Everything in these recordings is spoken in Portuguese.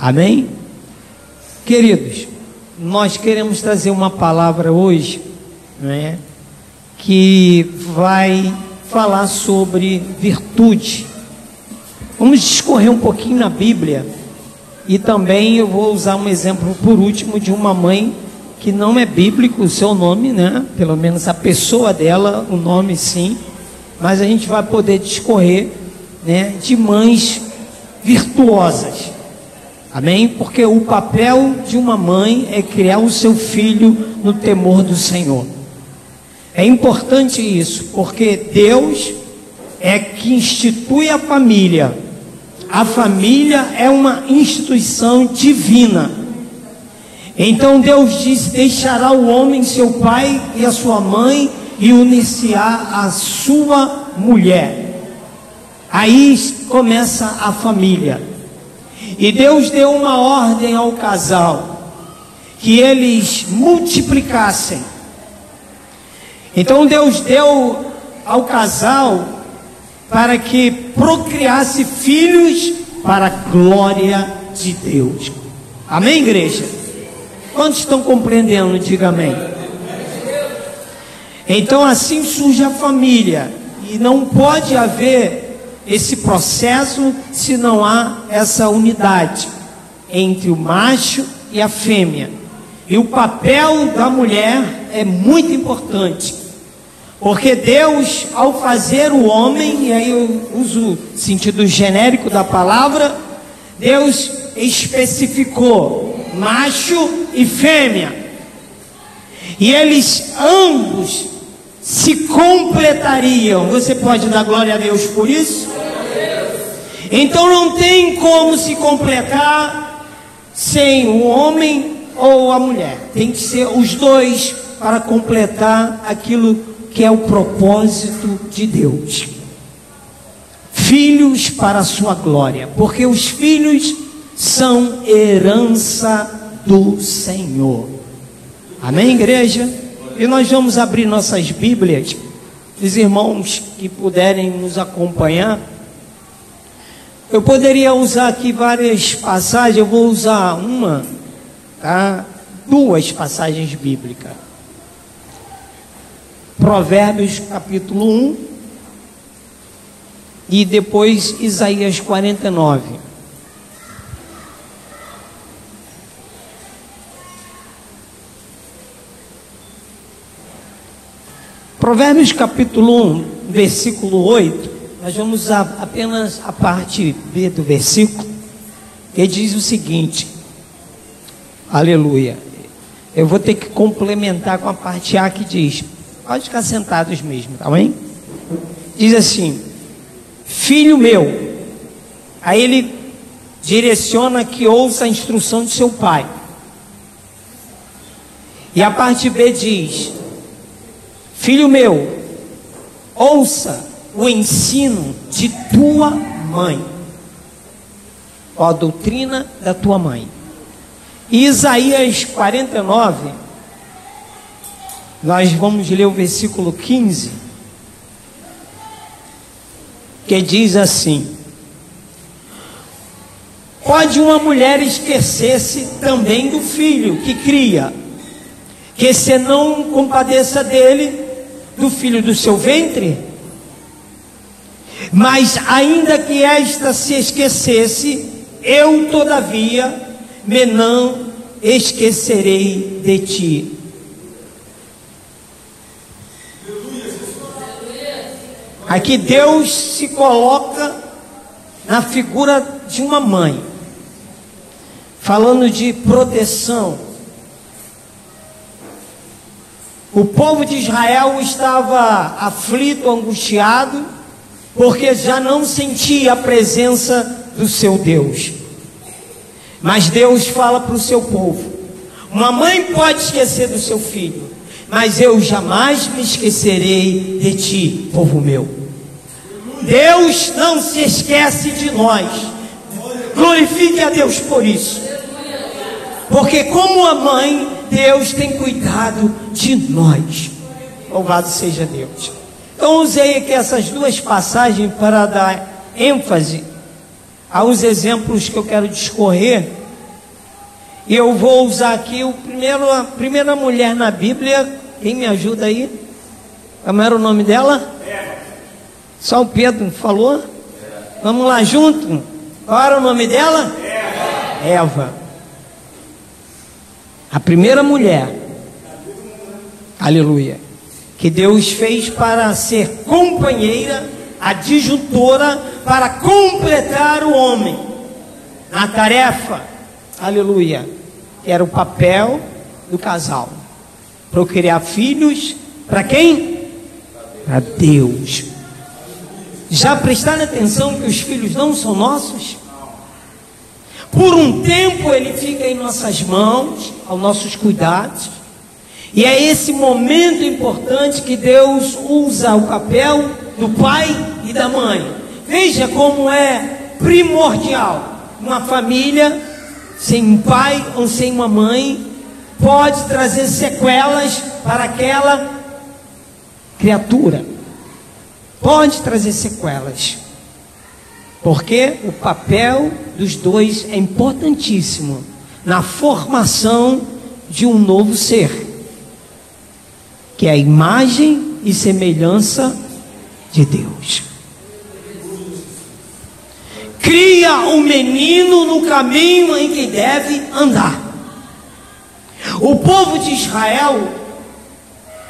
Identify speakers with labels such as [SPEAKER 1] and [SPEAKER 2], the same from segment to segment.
[SPEAKER 1] Amém? Queridos, nós queremos trazer uma palavra hoje, né, que vai falar sobre virtude. Vamos discorrer um pouquinho na Bíblia e também eu vou usar um exemplo por último de uma mãe que não é bíblico o seu nome, né? Pelo menos a pessoa dela, o nome sim, mas a gente vai poder discorrer, né, de mães virtuosas. Amém? Porque o papel de uma mãe é criar o seu filho no temor do Senhor. É importante isso, porque Deus é que institui a família. A família é uma instituição divina. Então Deus diz: deixará o homem seu pai e a sua mãe e unir-se-á a sua mulher. Aí começa a família. E Deus deu uma ordem ao casal que eles multiplicassem. Então Deus deu ao casal para que procriasse filhos para a glória de Deus. Amém, igreja? Quantos estão compreendendo? Diga amém. Então assim surge a família. E não pode haver esse processo se não há essa unidade entre o macho e a fêmea. E o papel da mulher é muito importante. Porque Deus, ao fazer o homem, e aí eu uso o sentido genérico da palavra, Deus especificou macho e fêmea. E eles ambos se completariam. Você pode dar glória a Deus por isso? Então não tem como se completar sem o homem ou a mulher. Tem que ser os dois para completar aquilo que é o propósito de Deus. Filhos para a sua glória, porque os filhos são herança do Senhor. Amém, igreja? E nós vamos abrir nossas Bíblias. Os irmãos que puderem nos acompanhar. Eu poderia usar aqui várias passagens, eu vou usar uma, tá? Duas passagens bíblicas. Provérbios capítulo 1 e depois Isaías 49. Provérbios capítulo 1, versículo 8, nós vamos usar apenas a parte B do versículo, que diz o seguinte: Aleluia. Eu vou ter que complementar com a parte A que diz: Pode ficar sentados mesmo, tá bem? Diz assim: Filho meu, aí ele direciona que ouça a instrução de seu pai. E a parte B diz: Filho meu, ouça o ensino de tua mãe, a doutrina da tua mãe. Isaías 49, nós vamos ler o versículo 15, que diz assim: Pode uma mulher esquecer-se também do filho que cria, que se não compadeça dele, do filho do seu ventre? Mas ainda que esta se esquecesse, eu todavia me não esquecerei de ti. Aqui Deus se coloca na figura de uma mãe, falando de proteção. O povo de Israel estava aflito, angustiado, porque já não sentia a presença do seu Deus. Mas Deus fala para o seu povo: uma mãe pode esquecer do seu filho, mas eu jamais me esquecerei de ti, povo meu. Deus não se esquece de nós. Glorifique a Deus por isso. Porque, como a mãe, Deus tem cuidado de nós. Louvado seja Deus. Então, usei aqui essas duas passagens para dar ênfase uns exemplos que eu quero discorrer. E eu vou usar aqui o primeiro, a primeira mulher na Bíblia. Quem me ajuda aí? Como era o nome dela? Só o Pedro falou? Vamos lá junto? Qual era o nome dela? Eva. Eva. A primeira mulher. Aleluia. Que Deus fez para ser companheira, adjuntora, para completar o homem na tarefa. Aleluia. Que era o papel do casal. Procriar filhos para quem? Para Deus. Já prestaram atenção que os filhos não são nossos? Por um tempo ele fica em nossas mãos, aos nossos cuidados. E é esse momento importante que Deus usa o papel do pai e da mãe. Veja como é primordial. Uma família sem um pai ou sem uma mãe pode trazer sequelas para aquela criatura. Pode trazer sequelas. Porque o papel dos dois é importantíssimo na formação de um novo ser, que é a imagem e semelhança de Deus. Cria o um menino no caminho em que deve andar. O povo de Israel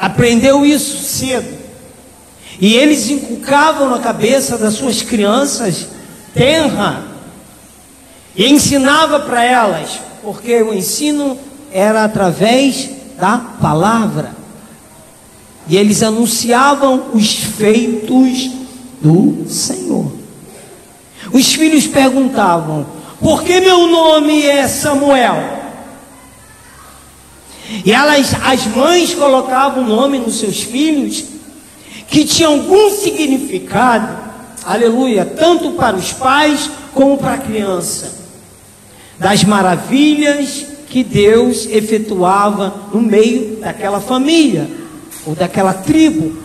[SPEAKER 1] aprendeu isso cedo. E eles inculcavam na cabeça das suas crianças tenra e ensinava para elas, porque o ensino era através da palavra. E eles anunciavam os feitos do Senhor. Os filhos perguntavam: Por que meu nome é Samuel? E elas, as mães colocavam o nome nos seus filhos que tinha algum significado, aleluia, tanto para os pais como para a criança, das maravilhas que Deus efetuava no meio daquela família ou daquela tribo.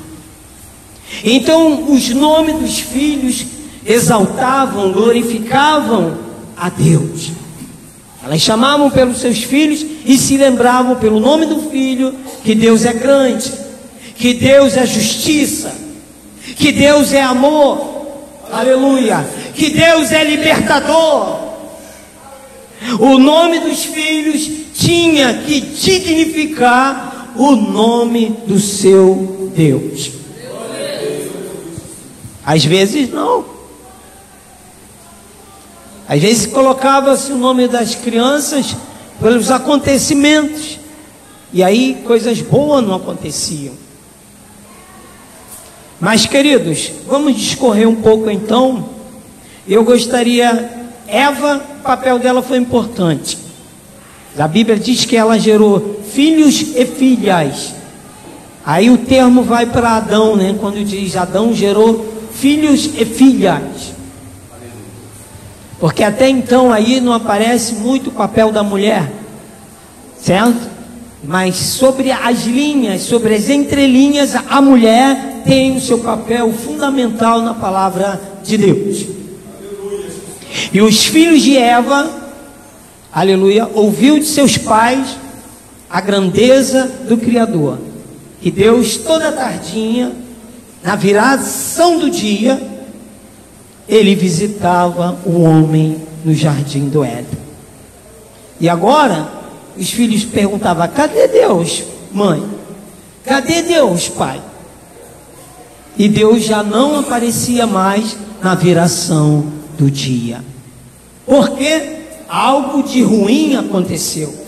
[SPEAKER 1] Então, os nomes dos filhos exaltavam, glorificavam a Deus. Elas chamavam pelos seus filhos e se lembravam pelo nome do filho que Deus é grande, que Deus é justiça, que Deus é amor, aleluia, que Deus é libertador. O nome dos filhos tinha que dignificar o nome do seu Deus. Às vezes não. Às vezes colocava-se o nome das crianças pelos acontecimentos. E aí coisas boas não aconteciam. Mas, queridos, vamos discorrer um pouco então. Eu gostaria, Eva, o papel dela foi importante. A Bíblia diz que ela gerou filhos e filhas. Aí o termo vai para Adão, né? Quando diz Adão gerou filhos e filhas. Porque até então aí não aparece muito o papel da mulher, certo? Mas sobre as linhas, sobre as entrelinhas, a mulher tem o seu papel fundamental na palavra de Deus. E os filhos de Eva, aleluia, ouviu de seus pais a grandeza do Criador. Que Deus, toda tardinha, na viração do dia, ele visitava o homem no jardim do Éden. E agora, os filhos perguntavam: cadê Deus, mãe? Cadê Deus, pai? E Deus já não aparecia mais na viração do dia. Porque algo de ruim aconteceu.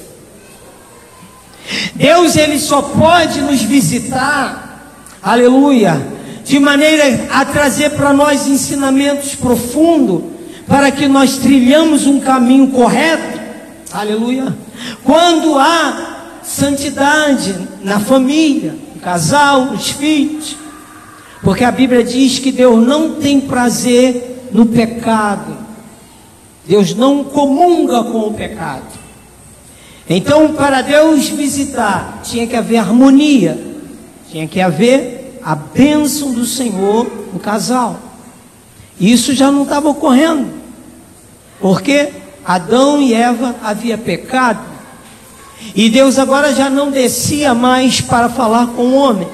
[SPEAKER 1] Deus ele só pode nos visitar, aleluia, de maneira a trazer para nós ensinamentos profundos, para que nós trilhamos um caminho correto. Aleluia. Quando há santidade na família, no casal, nos filhos, porque a Bíblia diz que Deus não tem prazer no pecado. Deus não comunga com o pecado. Então, para Deus visitar, tinha que haver harmonia, tinha que haver a bênção do Senhor no casal. Isso já não estava ocorrendo. Porque Adão e Eva havia pecado. E Deus agora já não descia mais para falar com o homem.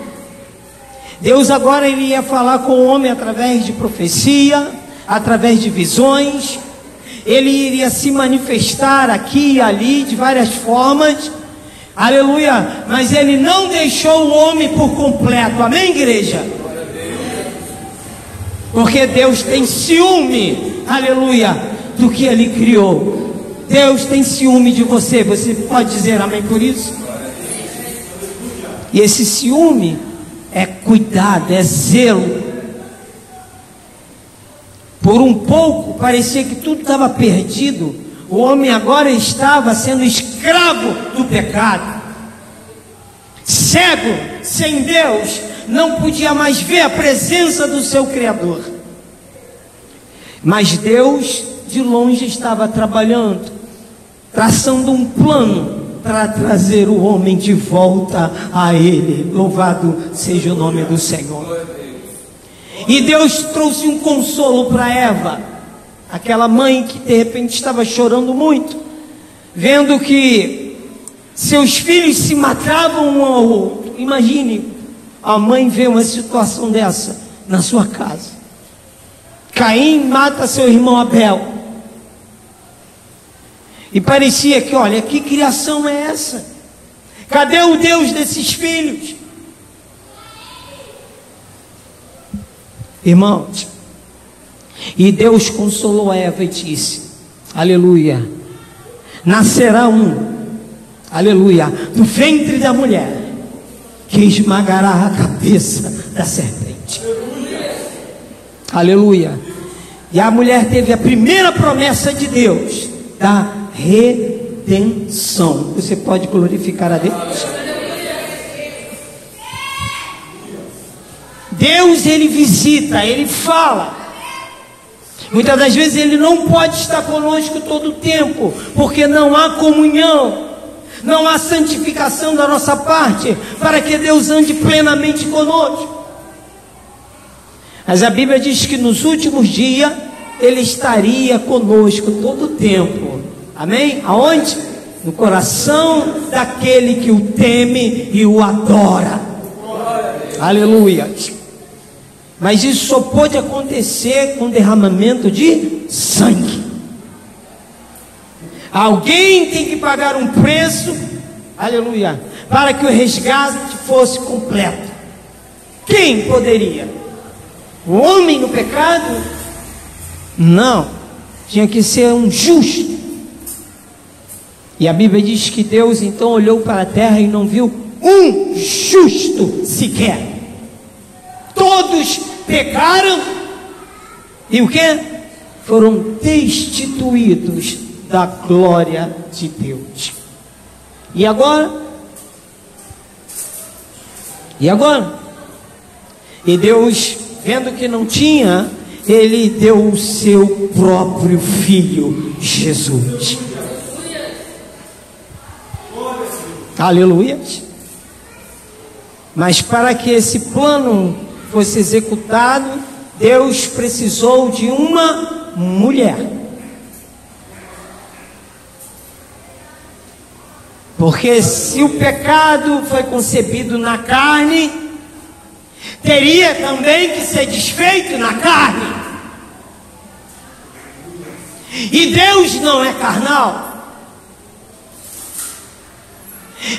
[SPEAKER 1] Deus agora iria falar com o homem através de profecia, através de visões. Ele iria se manifestar aqui e ali de várias formas. Aleluia! Mas ele não deixou o homem por completo. Amém, igreja? Porque Deus tem ciúme, aleluia, do que ele criou. Deus tem ciúme de você. Você pode dizer amém por isso? E esse ciúme é cuidado, é zelo. Por um pouco parecia que tudo estava perdido. O homem agora estava sendo escravo do pecado. Cego, sem Deus, não podia mais ver a presença do seu Criador. Mas Deus de longe estava trabalhando, traçando um plano para trazer o homem de volta a Ele. Louvado seja o nome do Senhor. E Deus trouxe um consolo para Eva, aquela mãe que de repente estava chorando muito, vendo que seus filhos se matavam um ao outro. Imagine a mãe vê uma situação dessa na sua casa. Caim mata seu irmão Abel. E parecia que, olha, que criação é essa? Cadê o Deus desses filhos? Irmãos, e Deus consolou Eva e disse: Aleluia, nascerá um, aleluia, do ventre da mulher que esmagará a cabeça da serpente. Aleluia. E a mulher teve a primeira promessa de Deus da redenção. Você pode glorificar a Deus? Deus ele visita, ele fala. Muitas das vezes ele não pode estar conosco todo o tempo, porque não há comunhão não há santificação da nossa parte para que Deus ande plenamente conosco. Mas a Bíblia diz que nos últimos dias Ele estaria conosco todo o tempo. Amém? Aonde? No coração daquele que o teme e o adora. Aleluia. Mas isso só pode acontecer com derramamento de sangue. Alguém tem que pagar um preço, aleluia, para que o resgate fosse completo. Quem poderia? O homem no pecado? Não, tinha que ser um justo. E a Bíblia diz que Deus então olhou para a terra e não viu um justo sequer. Todos pecaram e o que? Foram destituídos da glória de Deus. E agora? E agora? E Deus, vendo que não tinha, ele deu o seu próprio filho, Jesus. Aleluia. Mas para que esse plano fosse executado, Deus precisou de uma mulher. Porque se o pecado foi concebido na carne, teria também que ser desfeito na carne. E Deus não é carnal.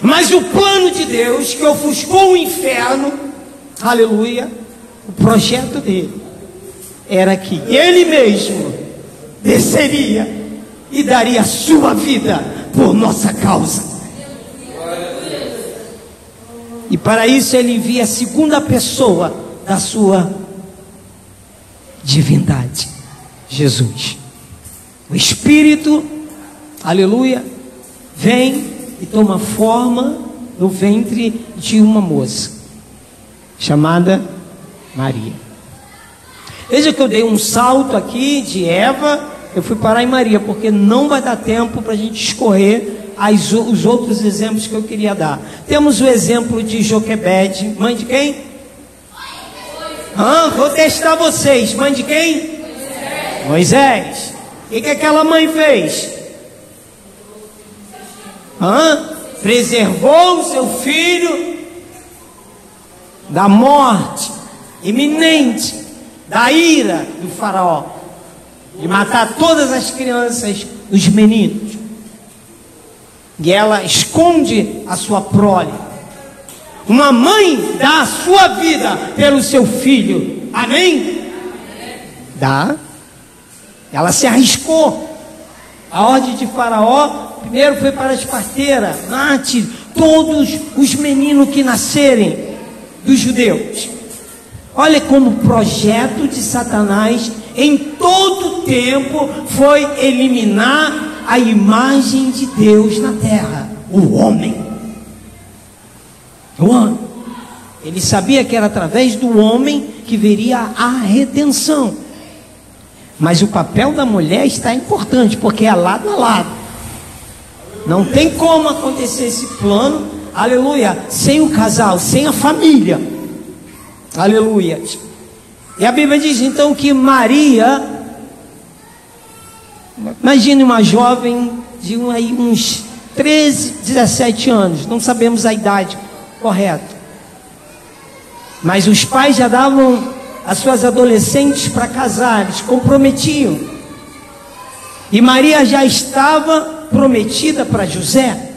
[SPEAKER 1] Mas o plano de Deus que ofuscou o inferno, aleluia, o projeto dele era que ele mesmo desceria e daria a sua vida por nossa causa. E para isso ele envia a segunda pessoa da sua divindade, Jesus. O Espírito, aleluia, vem e toma forma no ventre de uma moça chamada Maria. Veja que eu dei um salto aqui de Eva, eu fui parar em Maria, porque não vai dar tempo para a gente escorrer as, os outros exemplos que eu queria dar. Temos o exemplo de Joquebede, mãe de quem? Ah, vou testar vocês. Mãe de quem? Moisés. O que, que aquela mãe fez? Hã? Preservou o seu filho da morte iminente, da ira do faraó, de matar todas as crianças, os meninos. E ela esconde a sua prole. Uma mãe dá a sua vida pelo seu filho. Amém? Dá. Ela se arriscou. A ordem de Faraó primeiro foi para as parteiras, mate todos os meninos que nascerem dos judeus. Olha como o projeto de Satanás em todo tempo foi eliminar a imagem de Deus na terra, o homem. O homem. Ele sabia que era através do homem que viria a redenção. Mas o papel da mulher está importante, porque é lado a lado. Não tem como acontecer esse plano, aleluia, sem o casal, sem a família. Aleluia. E a Bíblia diz então que Maria, imagine uma jovem de uns 13, 17 anos, não sabemos a idade correta. Mas os pais já davam as suas adolescentes para casar, eles comprometiam. E Maria já estava prometida para José.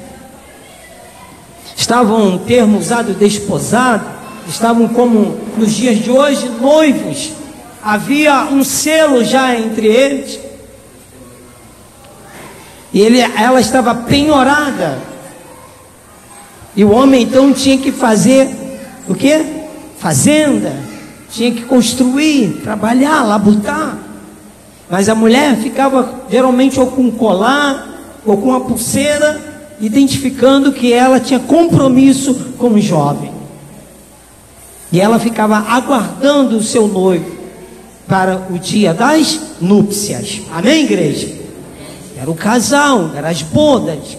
[SPEAKER 1] Estavam um termo usado desposado, estavam como nos dias de hoje noivos. Havia um selo já entre eles. E ele, ela estava penhorada. E o homem então tinha que fazer o que? Fazenda tinha que construir, trabalhar, labutar. Mas a mulher ficava geralmente ou com um colar ou com uma pulseira, identificando que ela tinha compromisso com o jovem. E ela ficava aguardando o seu noivo para o dia das núpcias. Amém, igreja? Era o casal, eram as bodas.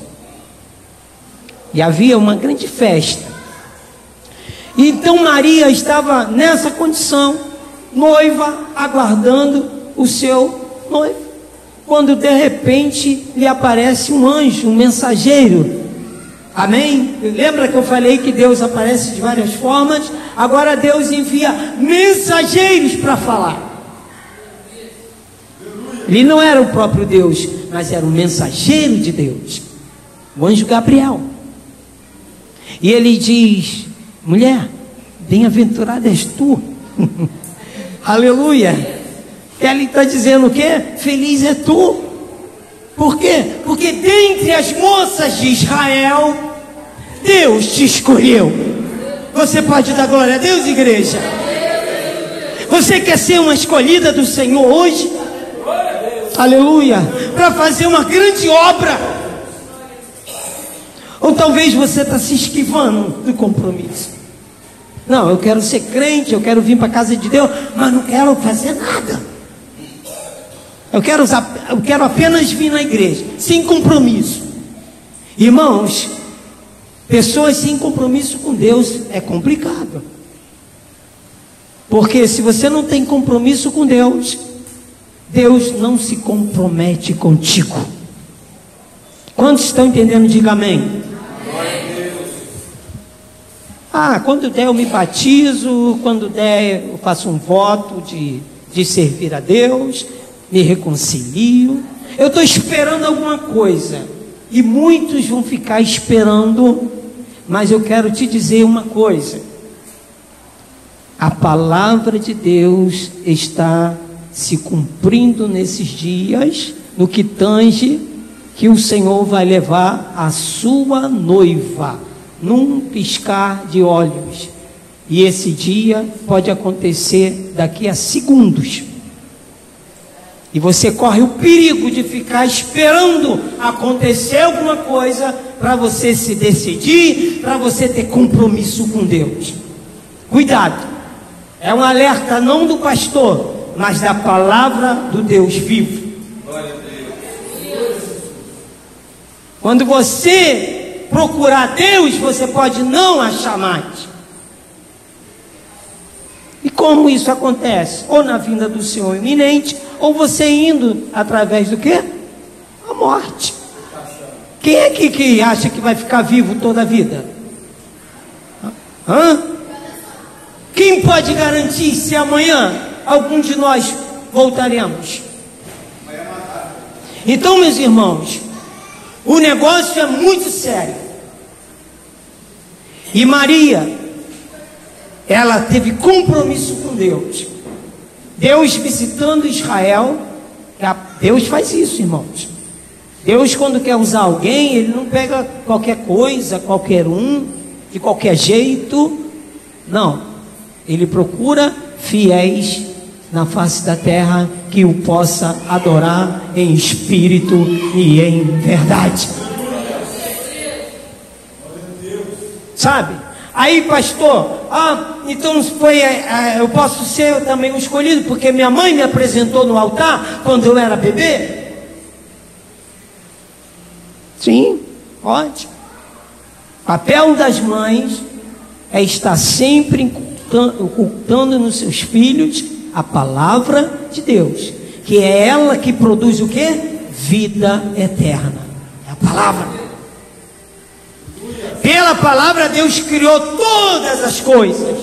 [SPEAKER 1] E havia uma grande festa. Então Maria estava nessa condição, noiva, aguardando o seu noivo. Quando de repente lhe aparece um anjo, um mensageiro. Amém? Lembra que eu falei que Deus aparece de várias formas? Agora Deus envia mensageiros para falar. Ele não era o próprio Deus, mas era o mensageiro de Deus, o anjo Gabriel. E ele diz: Mulher, bem-aventurada és tu. Aleluia. Ele está dizendo o quê? Feliz é tu. Por quê? Porque dentre as moças de Israel, Deus te escolheu. Você pode dar glória a Deus, igreja? Você quer ser uma escolhida do Senhor hoje? Aleluia. Para fazer uma grande obra. Ou talvez você está se esquivando do compromisso. Não, eu quero ser crente, eu quero vir para a casa de Deus, mas não quero fazer nada. Eu quero, usar, eu quero apenas vir na igreja, sem compromisso. Irmãos, pessoas sem compromisso com Deus é complicado. Porque se você não tem compromisso com Deus, Deus não se compromete contigo. Quantos estão entendendo? Diga amém. Ah, quando der eu me batizo, quando der eu faço um voto de, de servir a Deus, me reconcilio. Eu estou esperando alguma coisa. E muitos vão ficar esperando, mas eu quero te dizer uma coisa. A palavra de Deus está se cumprindo nesses dias, no que tange que o Senhor vai levar a sua noiva num piscar de olhos. E esse dia pode acontecer daqui a segundos. E você corre o perigo de ficar esperando acontecer alguma coisa para você se decidir, para você ter compromisso com Deus. Cuidado. É um alerta não do pastor, mas da palavra do Deus vivo. Quando você procurar Deus, você pode não achar mais. E como isso acontece? Ou na vinda do Senhor iminente, ou você indo através do quê? A morte. Quem é que, que acha que vai ficar vivo toda a vida? Hã? Quem pode garantir se amanhã algum de nós voltaremos? Então, meus irmãos, o negócio é muito sério. E Maria, ela teve compromisso com Deus. Deus visitando Israel, Deus faz isso, irmãos. Deus, quando quer usar alguém, ele não pega qualquer coisa, qualquer um, de qualquer jeito. Não. Ele procura fiéis na face da terra que o possa adorar em espírito e em verdade. Sabe? Aí, pastor, ah, então foi, é, eu posso ser também um escolhido, porque minha mãe me apresentou no altar quando eu era bebê? Sim, pode. Papel das mães é estar sempre ocultando nos seus filhos a palavra de Deus, que é ela que produz o que? Vida eterna. É a palavra. Pela palavra Deus criou todas as coisas.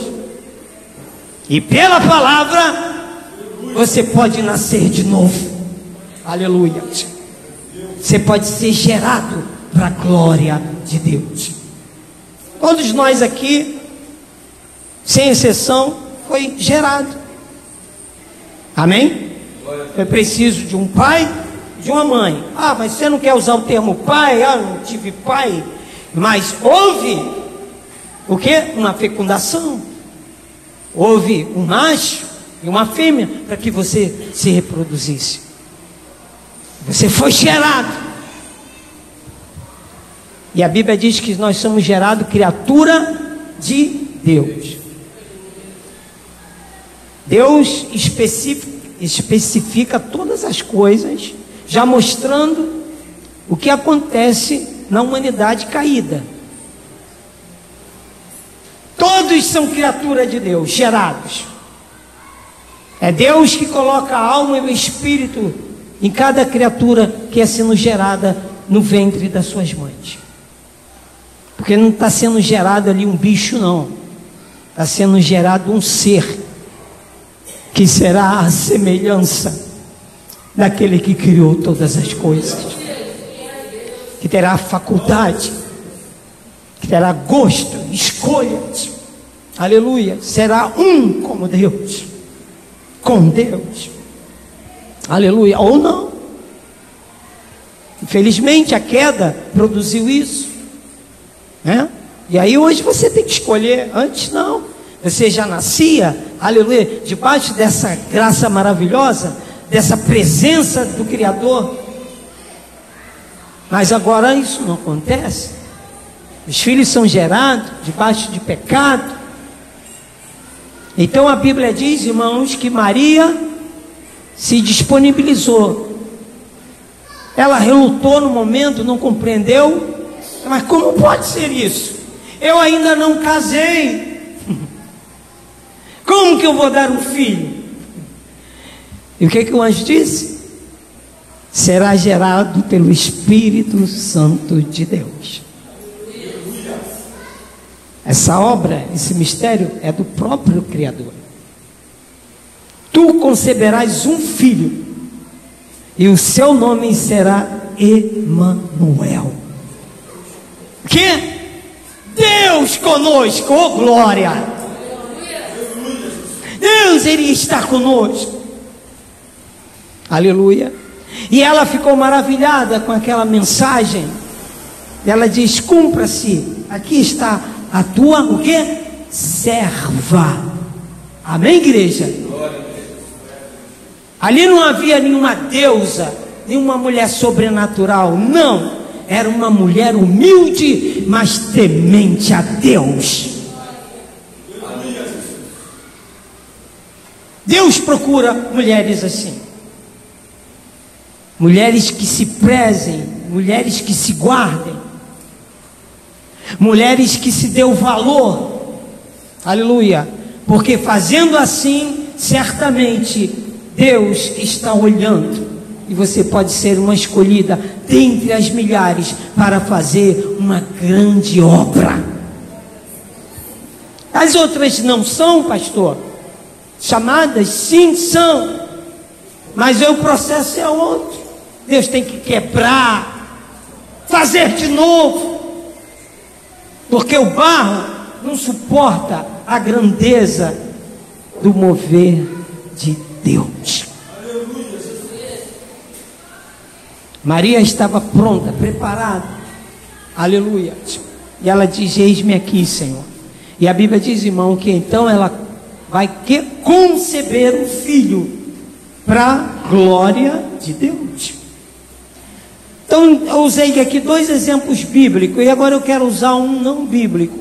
[SPEAKER 1] E pela palavra você pode nascer de novo. Aleluia. Você pode ser gerado para a glória de Deus. Todos nós aqui, sem exceção, foi gerado. Amém? Foi preciso de um pai, de uma mãe. Ah, mas você não quer usar o termo pai? Ah, não tive pai. Mas houve o que? Uma fecundação. Houve um macho e uma fêmea para que você se reproduzisse. Você foi gerado. E a Bíblia diz que nós somos gerados criatura de Deus. Deus especifica, todas as coisas, já mostrando o que acontece na humanidade caída. Todos são criatura de Deus, gerados. É Deus que coloca a alma e o espírito em cada criatura que é sendo gerada no ventre das suas mães. Porque não está sendo gerado ali um bicho, não. Está sendo gerado um ser que será a semelhança daquele que criou todas as coisas, que terá faculdade, que terá gosto, escolhas, aleluia, será um como Deus, com Deus. Aleluia. Ou não. Infelizmente a queda produziu isso. Né? E aí hoje você tem que escolher. Antes não. Você já nascia, aleluia, debaixo dessa graça maravilhosa, dessa presença do Criador. Mas agora isso não acontece. Os filhos são gerados debaixo de pecado. Então a Bíblia diz, irmãos, que Maria se disponibilizou. Ela relutou no momento, não compreendeu. Mas como pode ser isso? Eu ainda não casei. Como que eu vou dar um filho? E o que, que o anjo disse? Será gerado pelo Espírito Santo de Deus. Essa obra, esse mistério é do próprio Criador tu conceberás um filho, e o seu nome será Emanuel. Que? Deus conosco, oh glória! Deus iria estar conosco. Aleluia. E ela ficou maravilhada com aquela mensagem. Ela diz: cumpra-se. Aqui está a tua o quê? Serva. Amém, igreja? Ali não havia nenhuma deusa, nenhuma mulher sobrenatural, não. Era uma mulher humilde, mas temente a Deus. Deus procura mulheres assim. Mulheres que se prezem, mulheres que se guardem, mulheres que se deu valor. Aleluia. Porque fazendo assim, certamente Deus está olhando e você pode ser uma escolhida dentre as milhares para fazer uma grande obra. As outras não são, pastor? Chamadas? Sim, são. Mas o processo é outro. Deus tem que quebrar, fazer de novo. Porque o barro não suporta a grandeza do mover de Deus. Maria estava pronta, preparada. Aleluia. E ela diz: Eis-me aqui, Senhor. E a Bíblia diz, irmão, que então ela vai conceber um filho para glória de Deus. Então, eu usei aqui dois exemplos bíblicos e agora eu quero usar um não bíblico.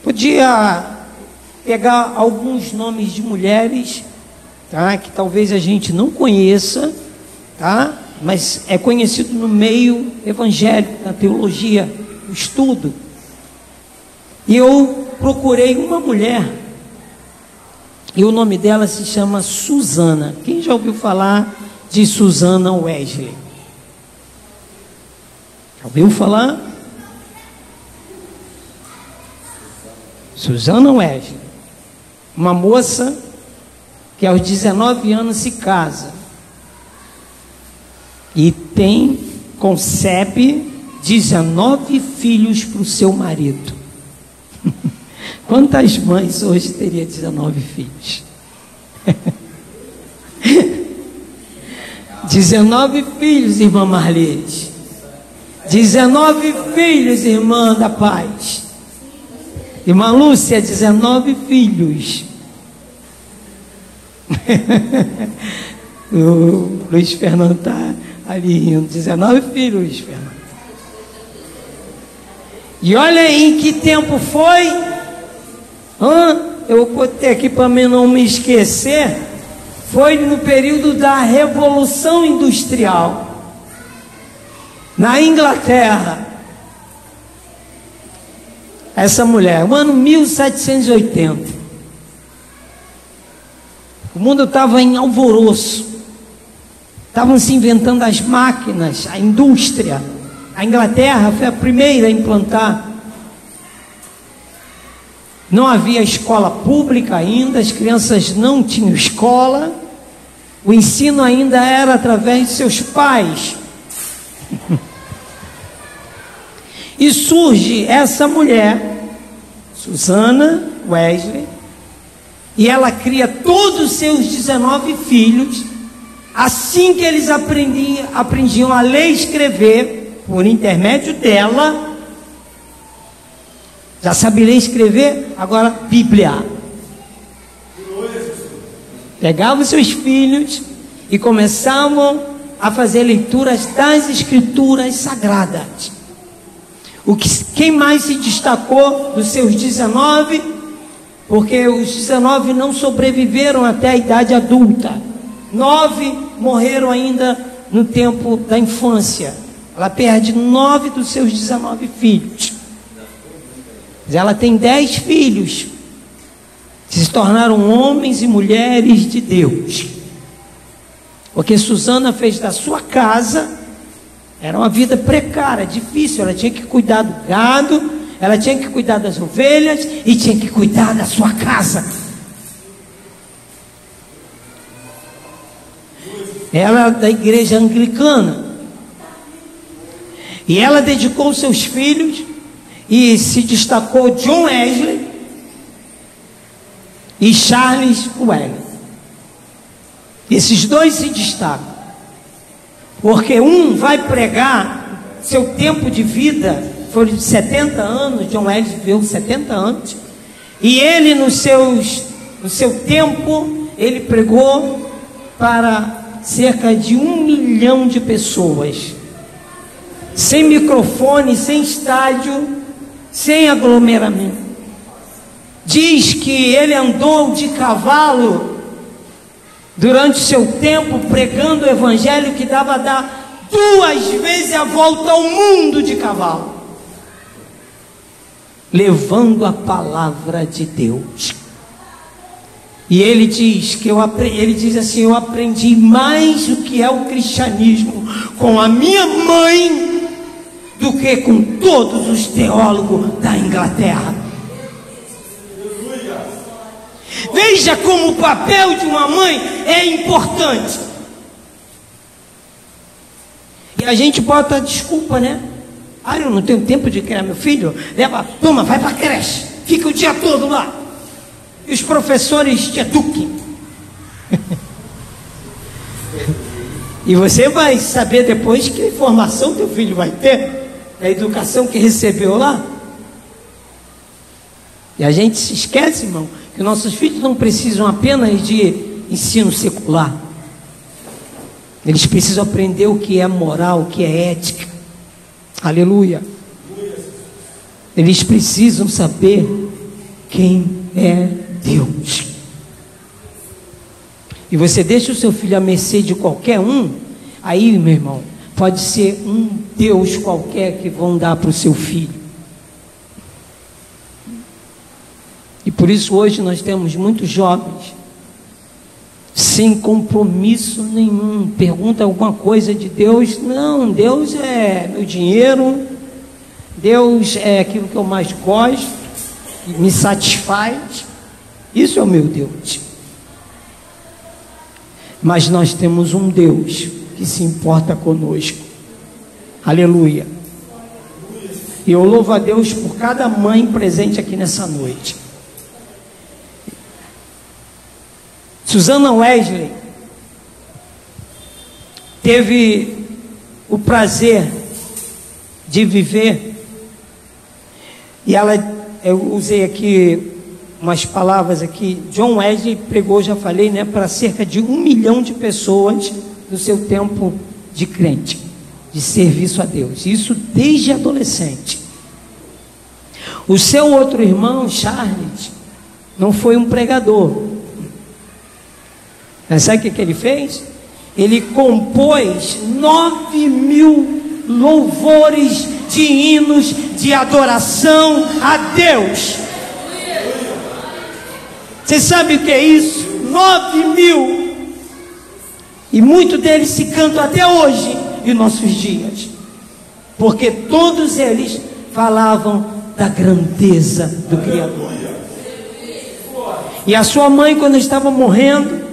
[SPEAKER 1] Podia pegar alguns nomes de mulheres, tá? Que talvez a gente não conheça, tá? Mas é conhecido no meio evangélico, na teologia, no estudo. E eu procurei uma mulher, e o nome dela se chama Susana. Quem já ouviu falar de Susana Wesley? Ouviu falar? Susana Wesley, uma moça que aos 19 anos se casa e tem, concebe 19 filhos para o seu marido. Quantas mães hoje teria 19 filhos? 19 filhos, irmã Marlete. 19 filhos, irmã da paz. Irmã Lúcia, 19 filhos. o Luiz Fernando está ali rindo. 19 filhos, Luiz Fernando. E olha em que tempo foi. Hã? Eu botei aqui para mim não me esquecer. Foi no período da Revolução Industrial. Na Inglaterra. Essa mulher, o ano 1780. O mundo estava em alvoroço. Estavam se inventando as máquinas, a indústria. A Inglaterra foi a primeira a implantar. Não havia escola pública ainda, as crianças não tinham escola. O ensino ainda era através de seus pais. e surge essa mulher, Susana Wesley, e ela cria todos os seus 19 filhos. Assim que eles aprendiam, aprendiam a ler e escrever, por intermédio dela, já sabe ler e escrever, agora Bíblia. Pegavam seus filhos e começavam a fazer leituras das escrituras sagradas. O que, quem mais se destacou dos seus 19? Porque os 19 não sobreviveram até a idade adulta. Nove morreram ainda no tempo da infância. Ela perde nove dos seus 19 filhos. Mas ela tem dez filhos que se tornaram homens e mulheres de Deus. Porque Susana fez da sua casa, era uma vida precária, difícil, ela tinha que cuidar do gado, ela tinha que cuidar das ovelhas e tinha que cuidar da sua casa. Ela é da igreja anglicana. E ela dedicou seus filhos e se destacou John Wesley e Charles Wesley. Esses dois se destacam. Porque um vai pregar seu tempo de vida, foi de 70 anos, John Wesley viveu 70 anos, e ele nos seus, no seu tempo, ele pregou para cerca de um milhão de pessoas sem microfone, sem estádio, sem aglomeramento. Diz que ele andou de cavalo durante seu tempo pregando o evangelho que dava a dar duas vezes a volta ao mundo de cavalo, levando a palavra de Deus. E ele diz que eu ele diz assim, eu aprendi mais o que é o cristianismo com a minha mãe do que com todos os teólogos da Inglaterra. Veja como o papel de uma mãe é importante. E a gente bota desculpa, né? Ah, eu não tenho tempo de criar meu filho. Leva, toma, vai para a creche. Fica o dia todo lá. E os professores te eduquem. e você vai saber depois que formação teu filho vai ter, a educação que recebeu lá. E a gente se esquece, irmão, que nossos filhos não precisam apenas de ensino secular. Eles precisam aprender o que é moral, o que é ética. Aleluia. Eles precisam saber quem é Deus. E você deixa o seu filho à mercê de qualquer um, aí, meu irmão, pode ser um Deus qualquer que vão dar para o seu filho. E por isso hoje nós temos muitos jovens sem compromisso nenhum. Pergunta alguma coisa de Deus? Não, Deus é meu dinheiro, Deus é aquilo que eu mais gosto, me satisfaz. Isso é o meu Deus. Mas nós temos um Deus que se importa conosco. Aleluia. E eu louvo a Deus por cada mãe presente aqui nessa noite. Susana Wesley teve o prazer de viver, e ela, eu usei aqui umas palavras aqui, John Wesley pregou, já falei, né, para cerca de um milhão de pessoas no seu tempo de crente, de serviço a Deus, isso desde adolescente. O seu outro irmão, Charles, não foi um pregador, mas sabe o que, que ele fez? Ele compôs nove mil louvores de hinos de adoração a Deus. Você sabe o que é isso? Nove mil. E muito deles se cantam até hoje em nossos dias. Porque todos eles falavam da grandeza do Criador. E a sua mãe, quando estava morrendo,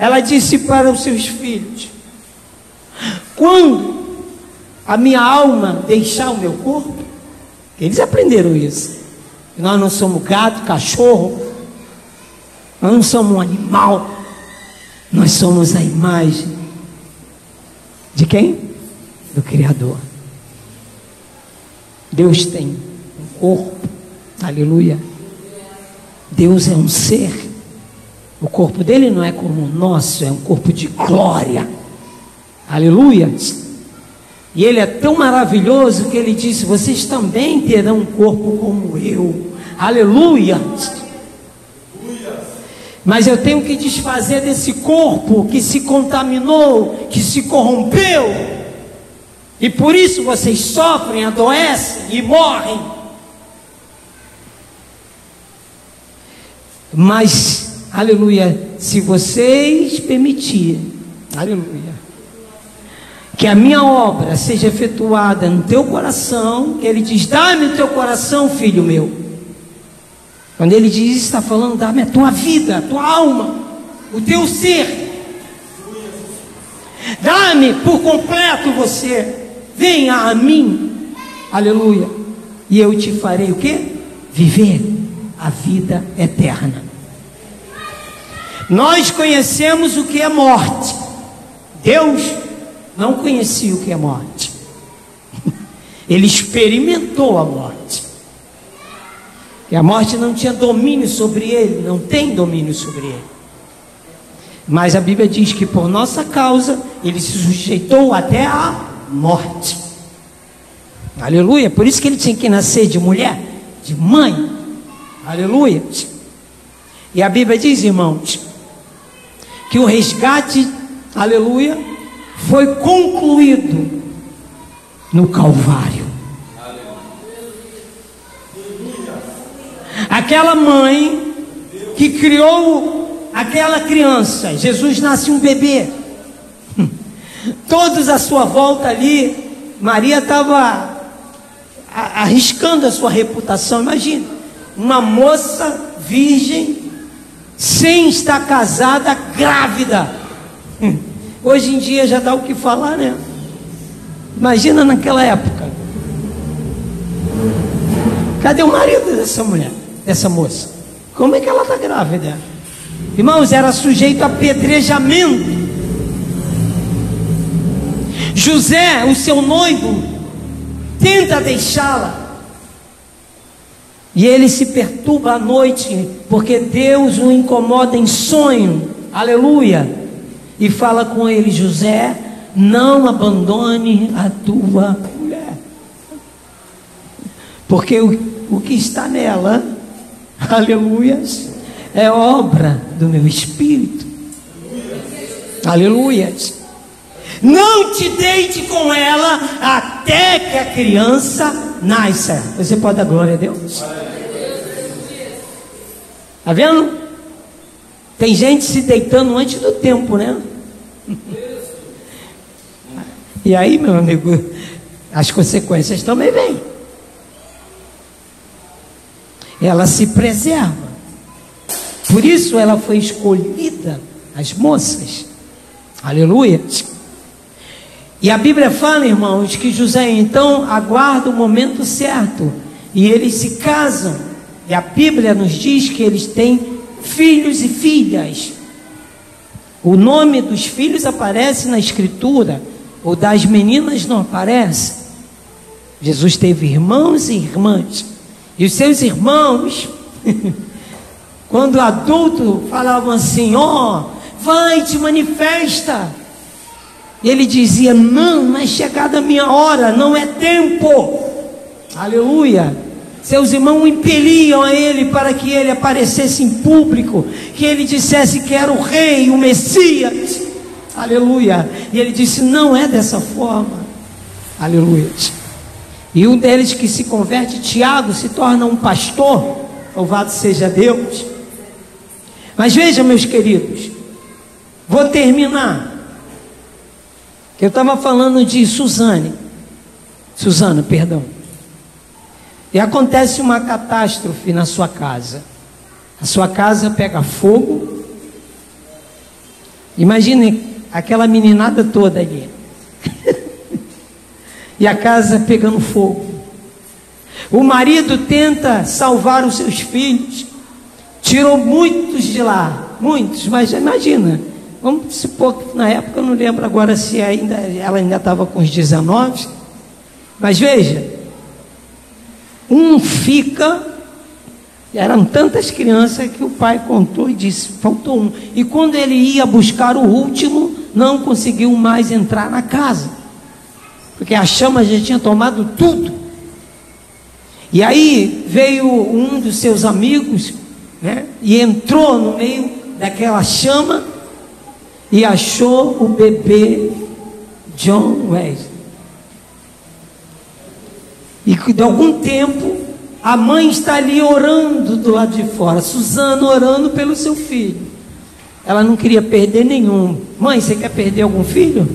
[SPEAKER 1] ela disse para os seus filhos: Quando a minha alma deixar o meu corpo, eles aprenderam isso. Nós não somos gato, cachorro, nós não somos um animal, nós somos a imagem de quem? Do Criador. Deus tem um corpo, aleluia. Deus é um ser o corpo dele não é como o nosso, é um corpo de glória. Aleluia. E ele é tão maravilhoso que ele disse: Vocês também terão um corpo como eu. Aleluia. Mas eu tenho que desfazer desse corpo que se contaminou, que se corrompeu. E por isso vocês sofrem, adoecem e morrem. Mas aleluia, se vocês permitirem, aleluia, que a minha obra seja efetuada no teu coração, que ele diz: dá-me o teu coração, filho meu. Quando ele diz isso, está falando: dá-me a tua vida, a tua alma, o teu ser. Dá-me por completo você. Venha a mim, aleluia, e eu te farei o que? Viver a vida eterna. Nós conhecemos o que é morte. Deus não conhecia o que é morte. Ele experimentou a morte. E a morte não tinha domínio sobre ele, não tem domínio sobre ele. Mas a Bíblia diz que por nossa causa ele se sujeitou até a morte. Aleluia. Por isso que ele tinha que nascer de mulher, de mãe. Aleluia. E a Bíblia diz, irmãos, que o resgate, aleluia, foi concluído no Calvário. Aquela mãe que criou aquela criança, Jesus nasce um bebê. Todos à sua volta ali, Maria estava arriscando a sua reputação. Imagina, uma moça virgem, sem estar casada, grávida. Hoje em dia já dá o que falar, né? Imagina naquela época. Cadê o marido dessa mulher, dessa moça? Como é que ela está grávida? Irmãos, era sujeito a apedrejamento. José, o seu noivo, tenta deixá-la. E ele se perturba à noite, porque Deus o incomoda em sonho. Aleluia. E fala com ele: José, não abandone a tua mulher. Porque o, o que está nela, aleluia, é obra do meu espírito. Aleluia. Não te deite com ela até que a criança nasça. Você pode dar glória a Deus? Está vendo? Tem gente se deitando antes do tempo, né? E aí, meu amigo, as consequências também vêm. Ela se preserva. Por isso ela foi escolhida, as moças. Aleluia. E a Bíblia fala, irmãos, que José então aguarda o momento certo e eles se casam. E a Bíblia nos diz que eles têm filhos e filhas. O nome dos filhos aparece na Escritura, o das meninas não aparece. Jesus teve irmãos e irmãs. E os seus irmãos, quando adulto, falavam assim: ó, oh, vai, te manifesta. E ele dizia: Não, não é chegada a minha hora, não é tempo. Aleluia. Seus irmãos impeliam a ele para que ele aparecesse em público, que ele dissesse que era o rei, o Messias. Aleluia. E ele disse: Não é dessa forma. Aleluia. E um deles que se converte, Tiago, se torna um pastor. Louvado seja Deus. Mas veja, meus queridos, vou terminar. Eu estava falando de Suzane. Suzana, perdão. E acontece uma catástrofe na sua casa. A sua casa pega fogo. Imagine aquela meninada toda ali. e a casa pegando fogo. O marido tenta salvar os seus filhos. Tirou muitos de lá, muitos, mas imagina, Vamos supor que na época, eu não lembro agora se ainda, ela ainda estava com os 19. Mas veja, um fica, eram tantas crianças que o pai contou e disse: faltou um. E quando ele ia buscar o último, não conseguiu mais entrar na casa, porque a chama já tinha tomado tudo. E aí veio um dos seus amigos, né, e entrou no meio daquela chama e achou o bebê John Wesley. E de algum tempo, a mãe está ali orando do lado de fora, Suzana orando pelo seu filho. Ela não queria perder nenhum. Mãe, você quer perder algum filho?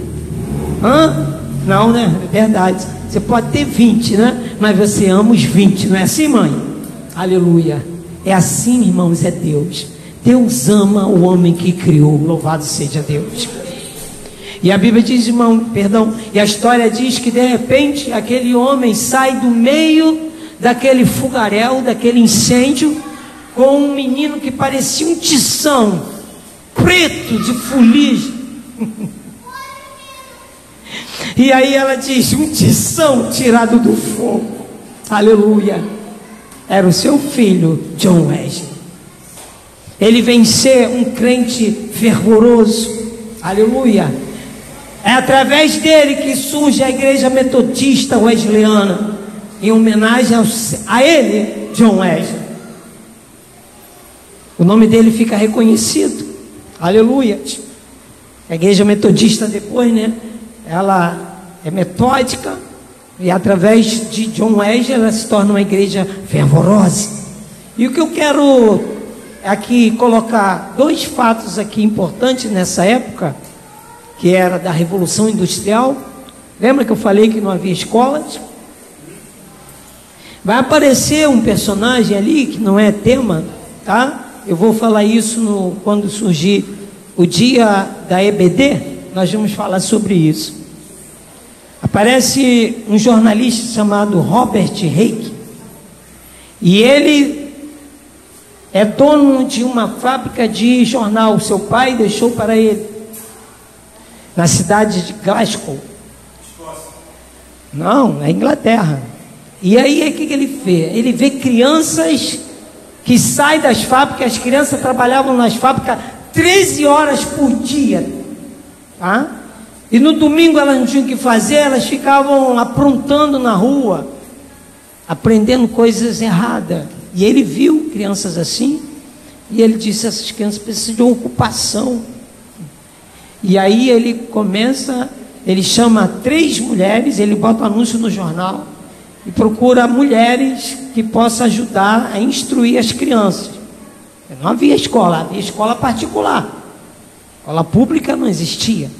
[SPEAKER 1] Hã? Não, né? É verdade. Você pode ter 20, né? Mas você ama os 20, não é assim, mãe? Aleluia. É assim, irmãos, é Deus. Deus ama o homem que criou, louvado seja Deus. E a Bíblia diz, irmão, perdão, e a história diz que de repente aquele homem sai do meio daquele fogaréu, daquele incêndio, com um menino que parecia um tição, preto de fuligem. e aí ela diz: um tição tirado do fogo, aleluia. Era o seu filho, John Wesley. Ele vem ser um crente fervoroso. Aleluia. É através dele que surge a igreja metodista wesleyana, em homenagem a ele, John Wesley. O nome dele fica reconhecido. Aleluia. A igreja metodista depois, né? Ela é metódica e através de John Wesley ela se torna uma igreja fervorosa. E o que eu quero aqui colocar dois fatos aqui importantes nessa época, que era da Revolução Industrial. Lembra que eu falei que não havia escolas? Vai aparecer um personagem ali que não é tema, tá? Eu vou falar isso no, quando surgir o dia da EBD, nós vamos falar sobre isso. Aparece um jornalista chamado Robert Reich, e ele é dono de uma fábrica de jornal. Seu pai deixou para ele, na cidade de Glasgow. Não, é Inglaterra. E aí, o que, que ele vê? Ele vê crianças que saem das fábricas, as crianças trabalhavam nas fábricas 13 horas por dia. Tá? E no domingo elas não tinham o que fazer, elas ficavam aprontando na rua, aprendendo coisas erradas. E ele viu crianças assim, e ele disse: essas crianças precisam de uma ocupação. E aí ele começa, ele chama três mulheres, ele bota um anúncio no jornal e procura mulheres que possam ajudar a instruir as crianças. Não havia escola, havia escola particular. Escola pública não existia.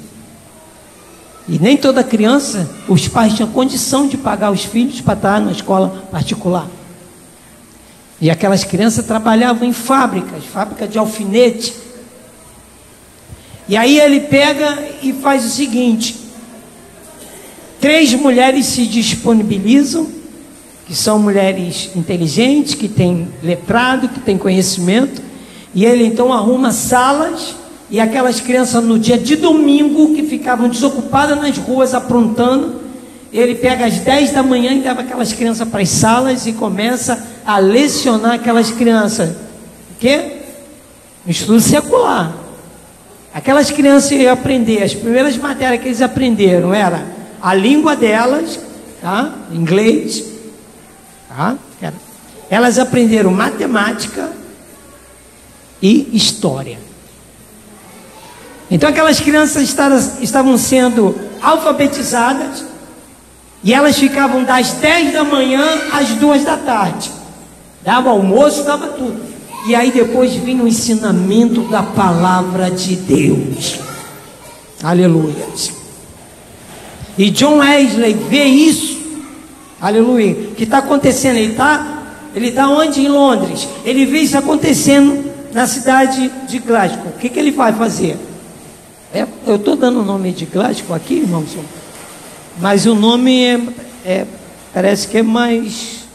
[SPEAKER 1] E nem toda criança, os pais tinham condição de pagar os filhos para estar na escola particular. E aquelas crianças trabalhavam em fábricas, fábrica de alfinete. E aí ele pega e faz o seguinte: três mulheres se disponibilizam, que são mulheres inteligentes, que têm letrado, que têm conhecimento, e ele então arruma salas e aquelas crianças no dia de domingo que ficavam desocupadas nas ruas aprontando, ele pega às 10 da manhã e leva aquelas crianças para as salas e começa a lecionar aquelas crianças. O quê? Um estudo secular. Aquelas crianças iam aprender, as primeiras matérias que eles aprenderam era a língua delas, tá? Inglês, tá? Elas aprenderam matemática e história. Então aquelas crianças estavam sendo alfabetizadas e elas ficavam das 10 da manhã às 2 da tarde. Dava almoço, dava tudo. E aí depois vinha o ensinamento da palavra de Deus. Aleluia. E John Wesley vê isso. Aleluia. Que está acontecendo. Ele está ele tá onde? Em Londres. Ele vê isso acontecendo na cidade de Glasgow. O que, que ele vai fazer? É, eu estou dando o nome de Glasgow aqui, irmãos, mas o nome é, é, parece que é mais.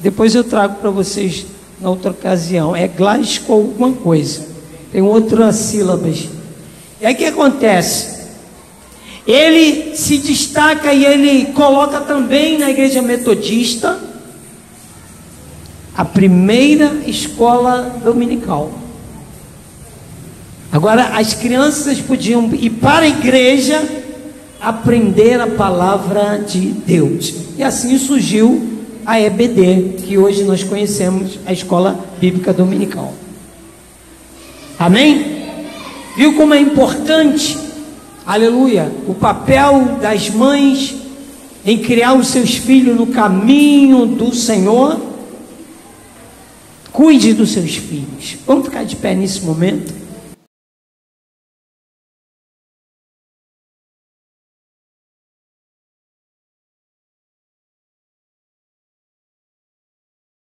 [SPEAKER 1] Depois eu trago para vocês na outra ocasião. É Glasgow alguma coisa. Tem outras sílabas. E aí o que acontece? Ele se destaca e ele coloca também na igreja metodista a primeira escola dominical. Agora, as crianças podiam ir para a igreja aprender a palavra de Deus. E assim surgiu a EBD, que hoje nós conhecemos, a Escola Bíblica Dominical. Amém? Viu como é importante, aleluia, o papel das mães em criar os seus filhos no caminho do Senhor? Cuide dos seus filhos. Vamos ficar de pé nesse momento.